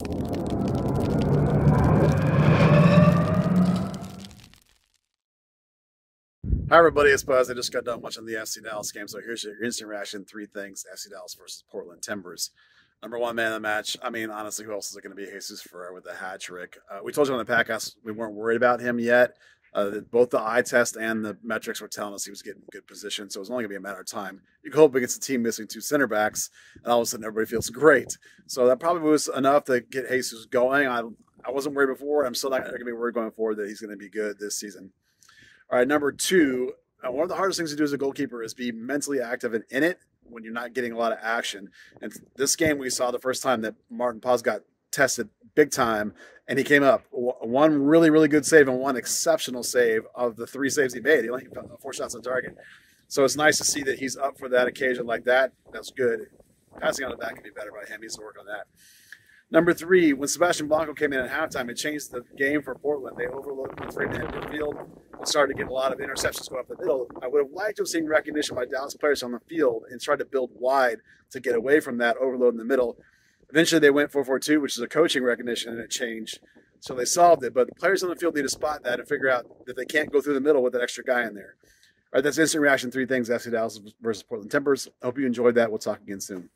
Hi, everybody. It's Buzz. I just got done watching the FC Dallas game. So here's your instant reaction three things FC Dallas versus Portland Timbers. Number one man of the match. I mean, honestly, who else is it going to be? Jesus Ferreira with the hat trick. Uh, we told you on the podcast we weren't worried about him yet. Uh, both the eye test and the metrics were telling us he was getting good position. So it was only going to be a matter of time. You could hope against a team missing two center backs, and all of a sudden everybody feels great. So that probably was enough to get Jesus going. I, I wasn't worried before. I'm still not going to be worried going forward that he's going to be good this season. All right, number two, uh, one of the hardest things to do as a goalkeeper is be mentally active and in it when you're not getting a lot of action. And this game, we saw the first time that Maarten Paes got tested big time, and he came up one really, really good save and one exceptional save of the three saves he made. He only four shots on target. So it's nice to see that he's up for that occasion like that. That's good. Passing on the back can be better by him. He needs to work on that. Number three, when Sebastian Blanco came in at halftime, it changed the game for Portland. They overloaded the three man midfield and started to get a lot of interceptions going up the middle. I would have liked to have seen recognition by Dallas players on the field and tried to build wide to get away from that overload in the middle. Eventually, they went 4 4 2, which is a coaching recognition, and it changed. So they solved it. But the players on the field need to spot that and figure out that they can't go through the middle with that extra guy in there. All right, that's instant reaction. Three things: FC Dallas versus Portland Timbers. Hope you enjoyed that. We'll talk again soon.